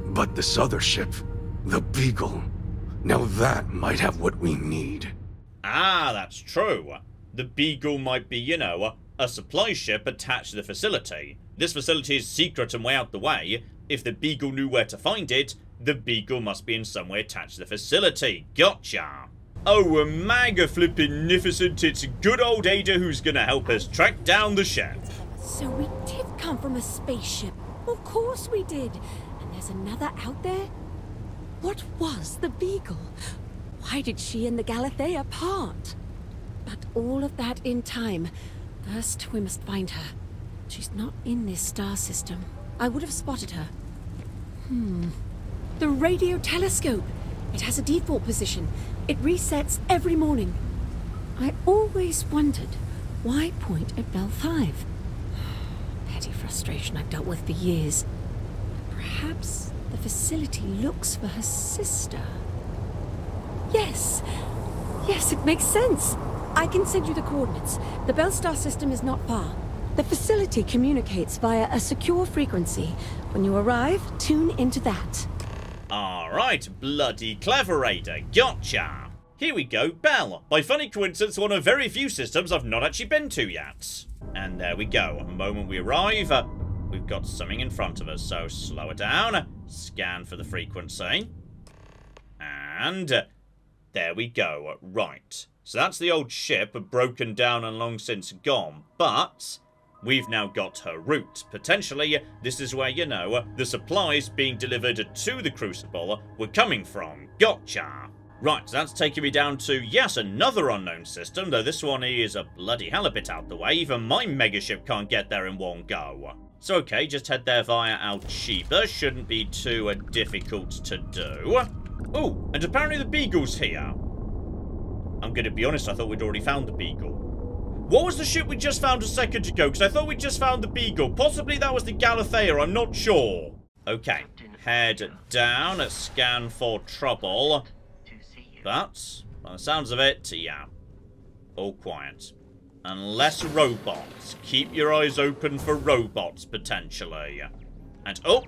But this other ship, the Beagle, now that might have what we need. Ah, that's true the Beagle might be, you know, a supply ship attached to the facility. This facility is secret and way out the way. If the Beagle knew where to find it, the Beagle must be in some way attached to the facility. Gotcha. Oh, a mega flippinificent, it's good old Ada who's gonna help us track down the ship. So we did come from a spaceship. Of course we did. And there's another out there? What was the Beagle? Why did she and the Galathea part? But all of that in time. First, we must find her. She's not in this star system. I would have spotted her. Hmm. The radio telescope! It has a default position. It resets every morning. I always wondered why point at Bell 5? Petty frustration I've dealt with for years. Perhaps the facility looks for her sister. Yes! Yes, it makes sense. I can send you the coordinates. The Bellstar system is not far. The facility communicates via a secure frequency. When you arrive, tune into that. Alright, bloody clever Ada. Gotcha. Here we go, Bell. By funny coincidence, one of very few systems I've not actually been to yet. And there we go. The moment we arrive, uh, we've got something in front of us. So slow it down, scan for the frequency. And uh, there we go. Right. So that's the old ship, broken down and long since gone. But we've now got her route. Potentially, this is where, you know, the supplies being delivered to the Crucible were coming from. Gotcha. Right, so that's taking me down to, yes, another unknown system, though this one is a bloody hell a bit out the way. Even my megaship can't get there in one go. So, okay, just head there via Alchiba. Shouldn't be too uh, difficult to do. Oh, and apparently the Beagle's here. I'm going to be honest, I thought we'd already found the Beagle. What was the ship we just found a second ago? Because I thought we just found the Beagle. Possibly that was the Galathea, I'm not sure. Okay, head down, a scan for trouble. But, by the sounds of it, yeah. All quiet. Unless robots. Keep your eyes open for robots, potentially. And, oh!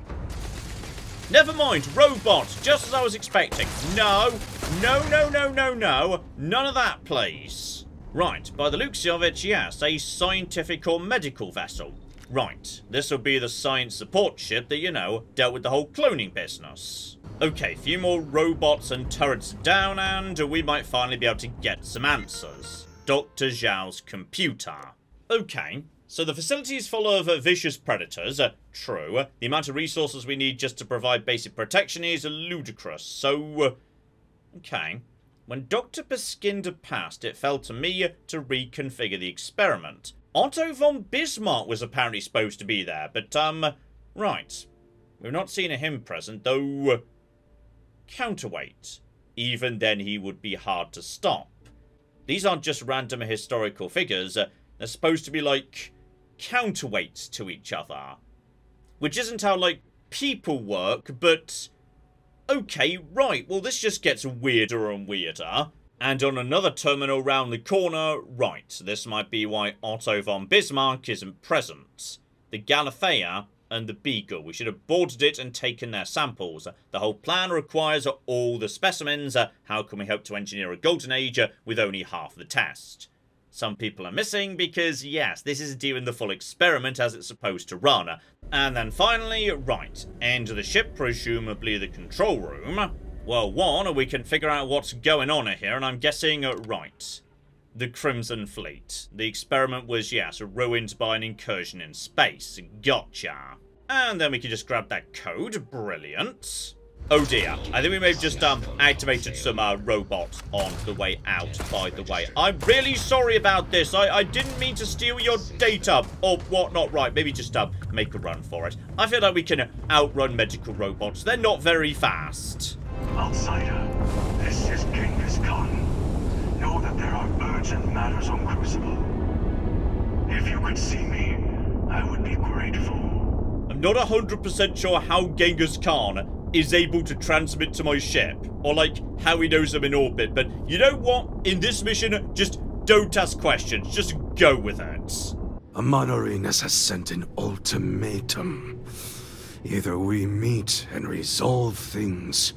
Never mind, robots, just as I was expecting. No, no, no, no, no, no. None of that, please. Right, by the looks of it, yes, a scientific or medical vessel. Right, this will be the science support ship that, you know, dealt with the whole cloning business. Okay, a few more robots and turrets down, and we might finally be able to get some answers. Dr. Zhao's computer. Okay, so the facility is full of uh, vicious predators, uh, true. The amount of resources we need just to provide basic protection is ludicrous, so... Uh, okay. When Dr. Beskinder passed, it fell to me to reconfigure the experiment. Otto von Bismarck was apparently supposed to be there, but, um, right. We've not seen him present, though counterweight. Even then, he would be hard to stop. These aren't just random historical figures. They're supposed to be like counterweights to each other. Which isn't how, like, people work, but... Okay, right, well this just gets weirder and weirder. And on another terminal round the corner, right, this might be why Otto von Bismarck isn't present. The Galathea and the Beagle. We should have boarded it and taken their samples. The whole plan requires all the specimens. How can we hope to engineer a golden age with only half the test? Some people are missing because, yes, this is doing the full experiment as it's supposed to run. And then finally, right, enter the ship, presumably the control room. Well, one, we can figure out what's going on here, and I'm guessing, uh, right, the Crimson Fleet. The experiment was, yes, ruined by an incursion in space. Gotcha. And then we can just grab that code. Brilliant. Oh dear. I think we may have just um, activated some uh, robots on the way out, by the way. I'm really sorry about this. I, I didn't mean to steal your data or whatnot. Right, maybe just um, make a run for it. I feel like we can outrun medical robots. They're not very fast. Outsider, this is Genghis Khan. Know that there are urgent matters on Crucible. If you could see me, I would be grateful. I'm not 100% sure how Genghis Khan is able to transmit to my ship. Or, like, how he knows I'm in orbit. But you know what? In this mission, just don't ask questions. Just go with it. Amanirenas has sent an ultimatum. Either we meet and resolve things,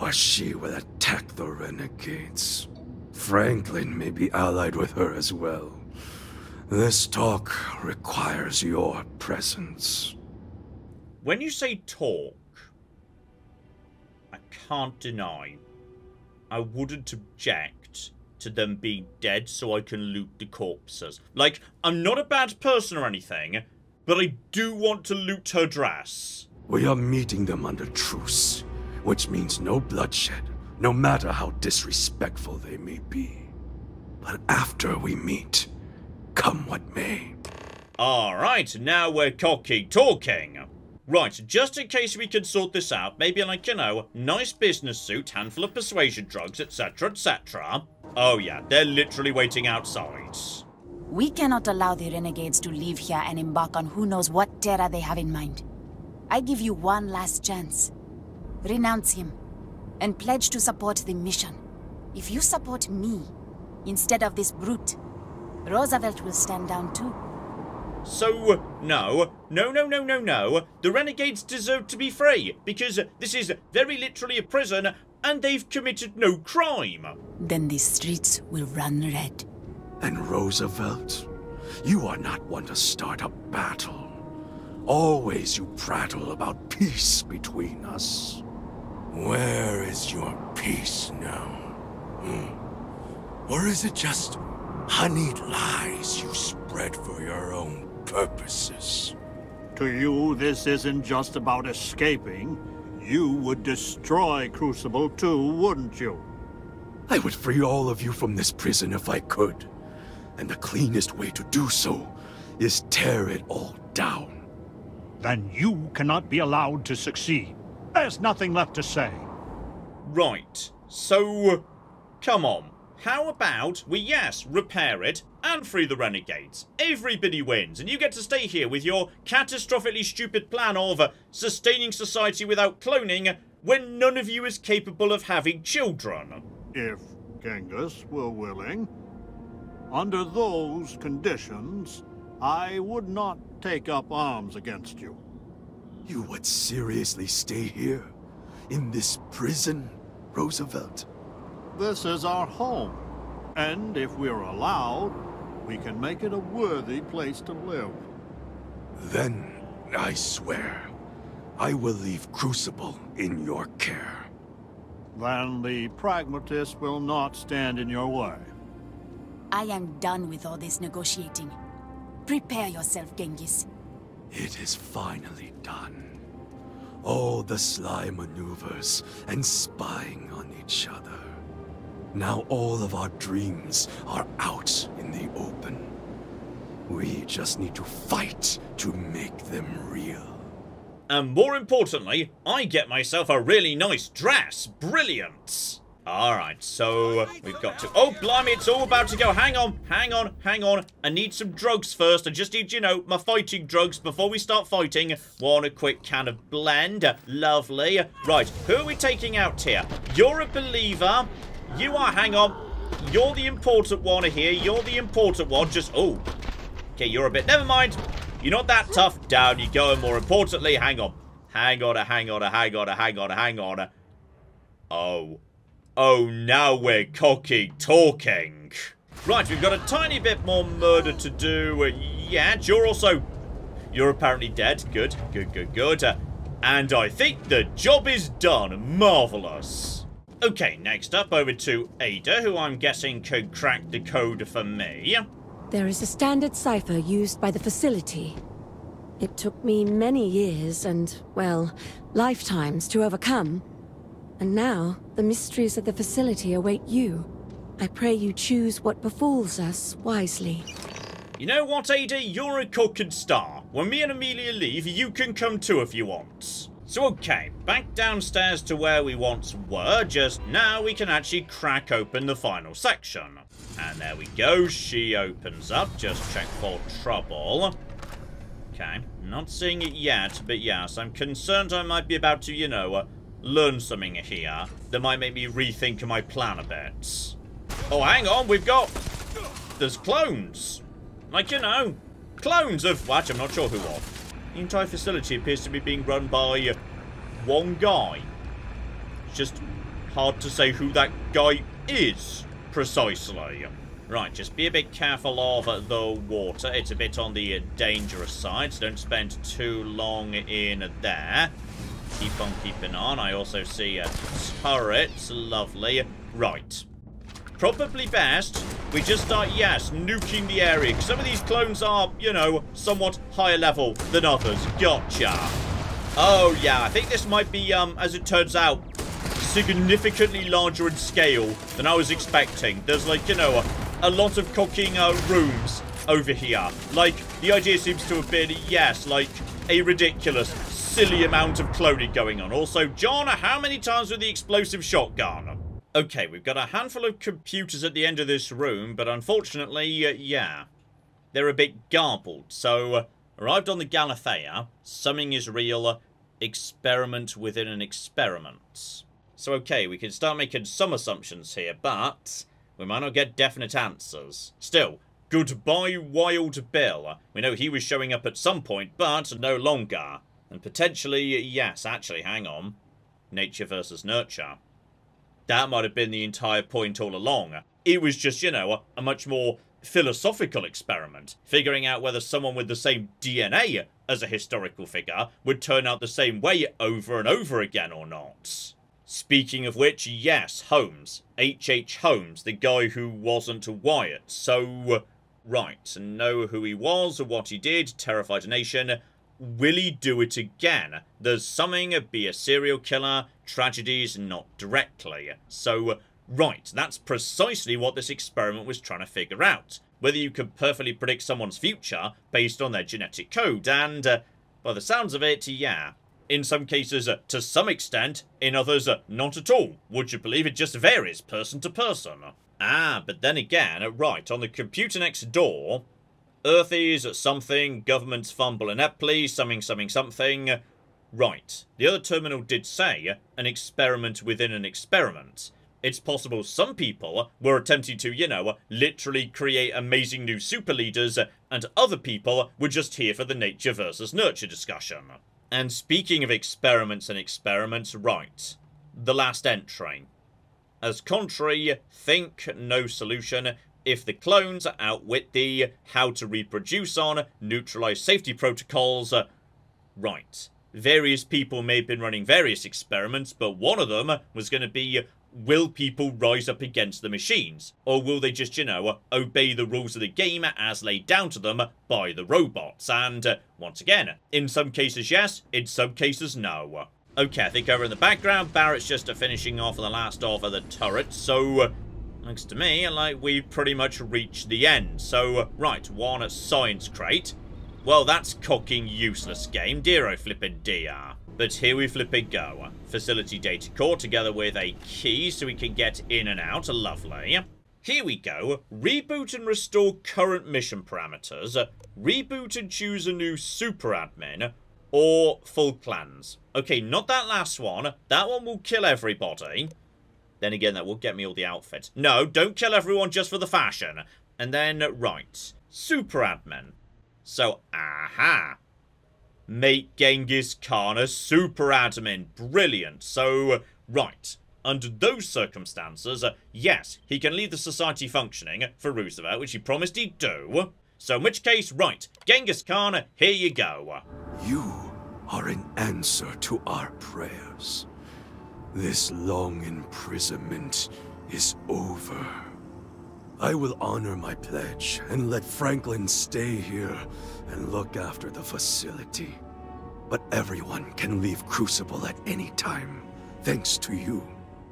or she will attack the renegades. Franklin may be allied with her as well. This talk requires your presence. When you say talk, can't deny. I wouldn't object to them being dead so I can loot the corpses. Like, I'm not a bad person or anything, but I do want to loot her dress. We are meeting them under truce, which means no bloodshed, no matter how disrespectful they may be. But after we meet, come what may. Alright, now we're cocky talking. Right, just in case we can sort this out, maybe like, you know, nice business suit, handful of persuasion drugs, etc, etc. Oh yeah, they're literally waiting outside. We cannot allow the renegades to leave here and embark on who knows what terror they have in mind. I give you one last chance. Renounce him, and pledge to support the mission. If you support me, instead of this brute, Roosevelt will stand down too. So, no, no, no, no, no, no. The renegades deserve to be free, because this is very literally a prison, and they've committed no crime. Then the streets will run red. And Roosevelt, you are not one to start a battle. Always you prattle about peace between us. Where is your peace now? Hmm? Or is it just honeyed lies you spread for your own purposes. To you, this isn't just about escaping. You would destroy Crucible too, wouldn't you? I would free all of you from this prison if I could. And the cleanest way to do so is tear it all down. Then you cannot be allowed to succeed. There's nothing left to say. Right. So, come on. How about we, yes, repair it and free the renegades? Everybody wins, and you get to stay here with your catastrophically stupid plan of uh, sustaining society without cloning when none of you is capable of having children. If Genghis were willing. Under those conditions, I would not take up arms against you. You would seriously stay here? In this prison, Roosevelt? This is our home. And if we're allowed, we can make it a worthy place to live. Then, I swear, I will leave Crucible in your care. Then the pragmatist will not stand in your way. I am done with all this negotiating. Prepare yourself, Genghis. It is finally done. All the sly maneuvers and spying on each other. Now all of our dreams are out in the open. We just need to fight to make them real. And more importantly, I get myself a really nice dress. Brilliant. Alright, so we've got to... Oh, blimey, it's all about to go. Hang on, hang on, hang on. I need some drugs first. I just need, you know, my fighting drugs before we start fighting. Want a quick can of blend. Lovely. Right, who are we taking out here? You're a believer. You are, hang on. You're the important one here. You're the important one. Just, oh. Okay, you're a bit, never mind. You're not that tough. Down you go. And more importantly, hang on. Hang on, hang on, hang on, hang on, hang on. Oh. Oh, now we're cocky talking. Right, we've got a tiny bit more murder to do. Yeah, you're also... You're apparently dead. Good, good, good, good. Uh, and I think the job is done. Marvellous. Okay, next up over to Ada, who I'm guessing could crack the code for me. There is a standard cipher used by the facility. It took me many years and, well, lifetimes to overcome. And now, the mysteries of the facility await you. I pray you choose what befalls us wisely. You know what, Ada? You're a cook and star. When me and Amelia leave, you can come too if you want. So okay, back downstairs to where we once were, just now we can actually crack open the final section. And there we go, she opens up, just check for trouble. Okay, not seeing it yet, but yes, I'm concerned I might be about to, you know, uh, learn something here that might make me rethink my plan a bit. Oh, hang on, we've got... There's clones. Like, you know, clones of... Watch, I'm not sure who of. The entire facility appears to be being run by one guy. It's just hard to say who that guy is, precisely. Right, just be a bit careful of the water. It's a bit on the dangerous side, so don't spend too long in there. Keep on keeping on. I also see a turret. Lovely. Right. Probably best we just start, yes, nuking the area. Some of these clones are, you know, somewhat higher level than others. Gotcha. Oh, yeah, I think this might be, um, as it turns out, significantly larger in scale than I was expecting. There's, like, you know, a lot of cooking uh, rooms over here. Like, the idea seems to have been, yes, like a ridiculous, silly amount of cloning going on. Also, John, how many times with the explosive shotgun? Okay, we've got a handful of computers at the end of this room, but unfortunately, uh, yeah, they're a bit garbled. So, uh, arrived on the Galathea, summing is real, experiment within an experiment. So, okay, we can start making some assumptions here, but we might not get definite answers. Still, goodbye Wild Bill. We know he was showing up at some point, but no longer. And potentially, yes, actually, hang on. Nature versus nurture. That might have been the entire point all along. It was just, you know, a, much more philosophical experiment, figuring out whether someone with the same DNA as a historical figure would turn out the same way over and over again or not. Speaking of which, yes, Holmes. H.H. H. Holmes, the guy who wasn't a Wyatt. So, right, know who he was, or what he did, terrified a nation. Will he do it again? Does something be a serial killer? Tragedies, not directly. So, right, that's precisely what this experiment was trying to figure out. Whether you could perfectly predict someone's future based on their genetic code, and, uh, by the sounds of it, yeah, in some cases, uh, to some extent. In others, uh, not at all. Would you believe it just varies person to person? Ah, but then again, right, on the computer next door, Earth is something, government's fumble ineptly, something, something, something. Right, the other terminal did say an experiment within an experiment. It's possible some people were attempting to, you know, literally create amazing new super leaders, and other people were just here for the nature versus nurture discussion. And speaking of experiments and experiments, right. The last entry. As contrary, think no solution. If the clones outwit thee, how to reproduce on, neutralize safety protocols. Uh, right. Various people may have been running various experiments, but one of them was going to be uh, will people rise up against the machines? Or will they just, you know, uh, obey the rules of the game as laid down to them by the robots? And, uh, once again, in some cases yes, in some cases no. Okay, I think over in the background, Barrett's just finishing off the last of the turret, so... Looks to me like we've pretty much reached the end. So, right, one science crate. Well, that's cocking useless game, dear oh flippin' dear. But here we flipping go. Facility data core together with a key so we can get in and out. Lovely. Here we go. Reboot and restore current mission parameters. Reboot and choose a new super admin. Or full clans. Okay, not that last one. That one will kill everybody. Then again, that will get me all the outfits. No, don't kill everyone just for the fashion. And then, right. Super admin. So, aha make Genghis Khan a super admin. Brilliant. So, right. Under those circumstances, yes, he can leave the society functioning for Roosevelt, which he promised he'd do. So in which case, right, Genghis Khan, here you go. You are an answer to our prayers. This long imprisonment is over. I will honor my pledge and let Franklin stay here and look after the facility. But everyone can leave Crucible at any time, thanks to you.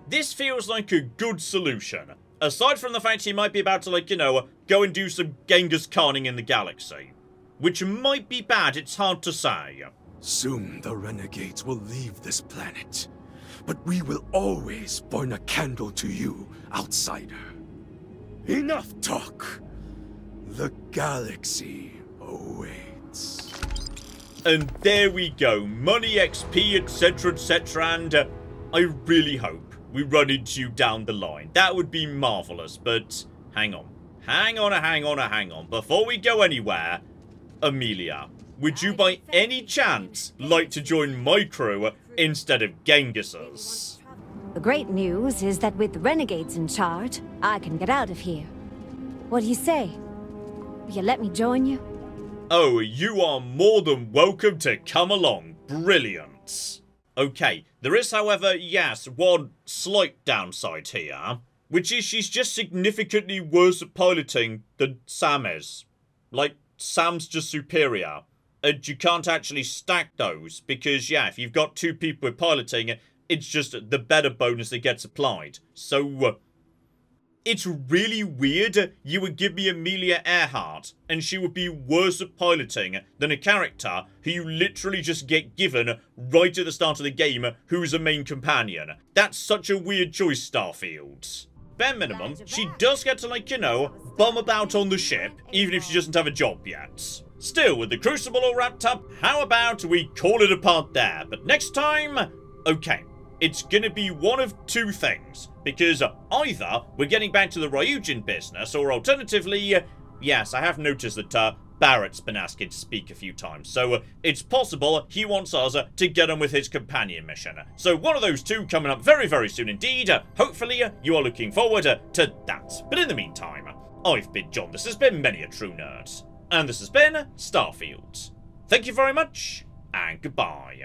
This feels like a good solution. Aside from the fact he might be about to, like, you know, go and do some Genghis Khaning in the galaxy. Which might be bad, it's hard to say. Soon the renegades will leave this planet. But we will always burn a candle to you, outsider. Enough talk! The galaxy awaits. And there we go. Money, XP, etc, etc, and uh, I really hope we run into you down the line. That would be marvellous, but hang on. Hang on, hang on, hang on. Before we go anywhere, Amelia, would you by any chance like to join my crew instead of Genghis's? The great news is that with the renegades in charge, I can get out of here. What do you say? Will you let me join you? Oh, you are more than welcome to come along. Brilliant. Okay, there is, however, yes, one slight downside here, which is she's just significantly worse at piloting than Sam is. Like, Sam's just superior. And you can't actually stack those, because, yeah, if you've got two people piloting, it's just the better bonus that gets applied. So, uh, It's really weird you would give me Amelia Earhart, and she would be worse at piloting than a character who you literally just get given right at the start of the game who's a main companion. That's such a weird choice, Starfield. Bare minimum, she does get to, like, you know, bum about on the ship, even if she doesn't have a job yet. Still, with the Crucible all wrapped up, how about we call it a part there? But next time, okay, it's gonna be one of two things. Because either we're getting back to the Ryujin business, or alternatively, yes, I have noticed that uh, Barrett's been asking to speak a few times, so uh, it's possible he wants us uh, to get on with his companion mission. So one of those two coming up very, very soon indeed. Uh, hopefully, you are looking forward uh, to that. But in the meantime, I've been John, this has been Many a True Nerd, and this has been Starfield. Thank you very much, and goodbye.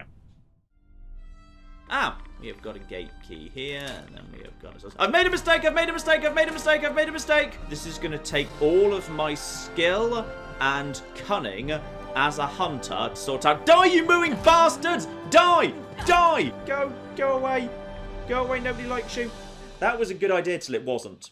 Ah, we have got a gate key here, and then we have got... A... I've made a mistake, I've made a mistake, I've made a mistake, I've made a mistake! This is going to take all of my skill and cunning as a hunter to sort out... Die, you mooing bastards! Die! Die! Go, go away. Go away, nobody likes you. That was a good idea till it wasn't.